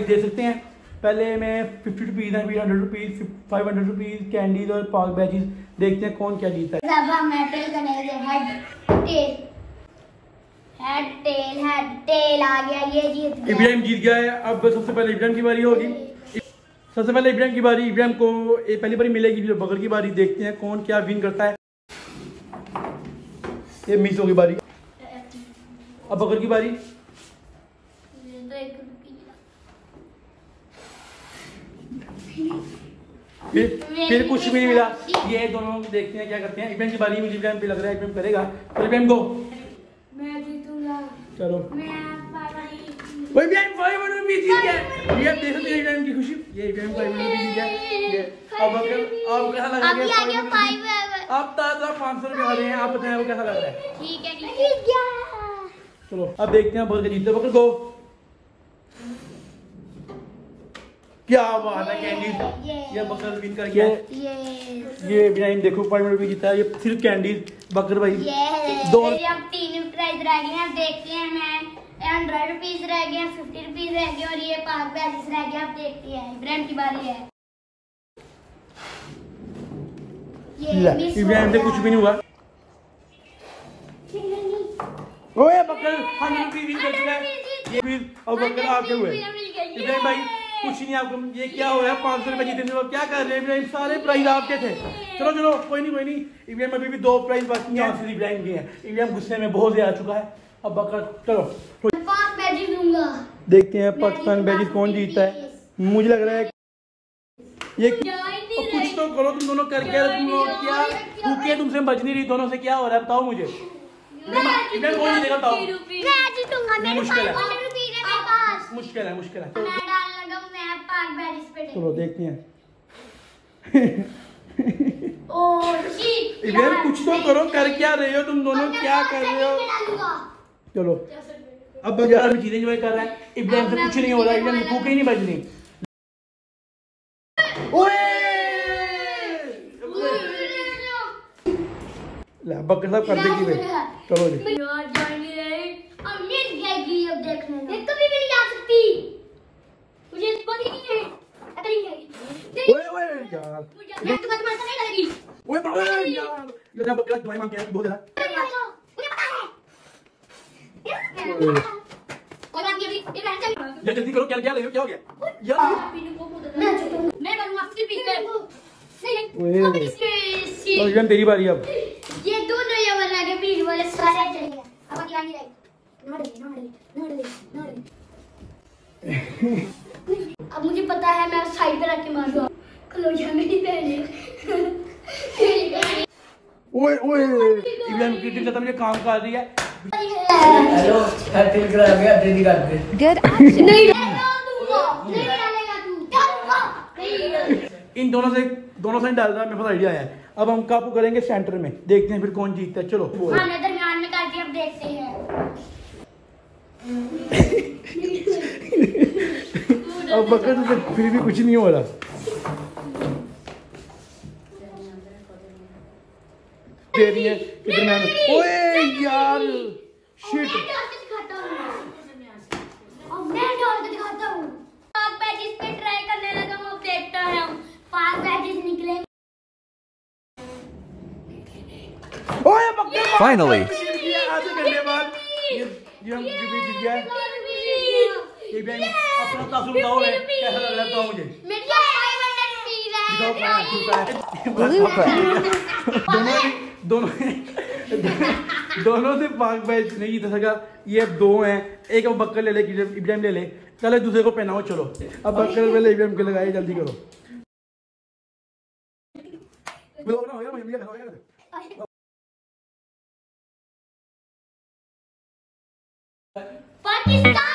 Price दे सकते हैं। पहले मैं फिफ्टी रुपीज़ है hundred rupees five hundred rupees candies और पाक बैचेस देखते हैं कौन क्या जीता है। Head tail head tail tail आ गया ये जीत गया। इब्राहिम जीत गया है। अब सबसे पहले इब्राहिम की बारी होगी। सबसे पहले इब्राहिम की बारी। इब्राहिम को ये पहली बारी मिलेगी फिर बकर की बारी देखते हैं कौन क्या विन करता है। ये मिस होगी बारी। अब बकर की बारी ये तो एक रुपये फिर फिर कुछ भी नहीं मिला। ये दोनों देखते हैं क्या करते हैं। इब्राहिम की बारी मुझे इब्राहिम पे लग रहा है इब्राहिम करेगा। तो इब्राहिम को मैं जीतूँगा। चलो। वही इब्राहिम फाइव हंड्रेड रुपीज़ जीत गया ये देख हैं इब्राहिम की खुशी। ये इब्राहिम फाइव हंड्रेड रुपीज़ जीत गया अब अगर अब कैसा लग रहा है? आप ताज़ा पाँच सौ रुपये हारे हैं। आप बताएँ वो कैसा लग रहा है? ठीक है ठीक है। चलो अब देखते हैं बकर जीतते बकर को क्या बात है कैंडी ये बकर विन कर गया ये ये इब्राहिम देखो फाइव हंड्रेड रुपीज़ जीता है। ये सिर्फ़ कैंडीज बकर भाई। दो- अब तीन प्राइस रह गए हैं देखते हैं मैं। हंड्रेड रुपीज़ रह गए हैं फिफ्टी रुपीज़ रह गए और ये पाँच बैचेस रह गए अब देखते हैं। इब्राहिम की बारी है। इब्राहिम से कुछ भी नहीं हुआ। ओए बकर हंड्रेड रुपीज़ विन कर चुका है ये फिर अब बकर आगे हुए। इब्राहिम भाई कुछ नहीं आपको ये क्या हो रहा है पाँच सौ रुपए जीतने में क्या कर रहे हैं? इब्राहिम सारे प्राइज आपके थे। चलो चलो कोई नहीं कोई नहीं। इब्राहिम अभी भी दो प्राइज बाकी हैं सिर्फ़ इब्राहिम के हैं। इब्राहिम गुस्से में बहुत ज़्यादा आ चुका है। अब बकर चलो। देखते हैं पाकिस्तान बैजिस कौन जीतता है। मुझे लग रहा है ये कुछ तो करो तुम दोनों करके तुम लोग क्या भूखे तुमसे बच नहीं रही दोनों से क्या हो रहा है बताओ मुझे। इब्राहिम कौन जीतेगा बताओ। है। मुश्किल है मुश्किल है। चलो देखते हैं। ओ इब्राहिम कुछ तो करो कर क्या रहे हो तुम दोनों? क्या कर रहे हो? चलो। अब बाज़ार में चीज़ें एंजॉय कर रहा है। इब्राहिम से कुछ नहीं हो रहा इब्राहिम भूख ही नहीं बच रही ओए! बकर कर देगी भाई। चलो जी। यार जान नहीं अब मिल जाएगी अब देखने। ये कभी भी नहीं आ सकती। मुझे पता ही नहीं है पता नहीं है ओए ओए यार मैं तुम्हें तुम्हारे साथ नहीं लगेगी ओए ओए यार ये जब बकर दवाई मांग के बहुत ज़्यादा मुझे पता है कोई बात नहीं अभी ये बहन से ये जल्दी करो क्या क्या हो क्या हो गया यार मैं मैं बनूँगा फिफ्टी पीस नहीं नहीं अब इसके तेरी बारी अब ये दोनों ये वाला के बीच वाले सारे चले गए अब आगे आगे रहे नोट दे नोट दे अब मुझे पता है मैं साइड पे रख के मारूँगा खलो जा मेरी पहले ओए ओए इब्राहिम की खत्म ये काम कर रही है हेलो हेड करा गया दीदी कर दे action. नहीं डालूँगा नहीं डालेगा तू नहीं इन दोनों से दोनों से डाल रहा मेरे पास आइडिया है अब हम काबू करेंगे सेंटर में देखते हैं फिर कौन जीतता है चलो खाने दरमियान में करके अब देखते हैं अब बकर से फिर भी कुछ नहीं हो रहा। दे रही है इधर मैं? ओए यार शिट हूँ हूँ हूँ है Finally. आधे घंटे बाद ये ये हम भी जीत गया। है ये अपना तासुर बताओ कैसा लग रहा है मुझे मेरी है। है, है। दोनों दोनों दोनों से पाक बैच नहीं जीत सका। ये अब दो हैं। एक अब बकर ले ले कि इब्राहिम ले ले। चलो दूसरे को पहनाओ चलो। अब बकर पहले इब्राहिम के लगाए जल्दी करो। ना, हो गया, हो गया। पाकिस्तान!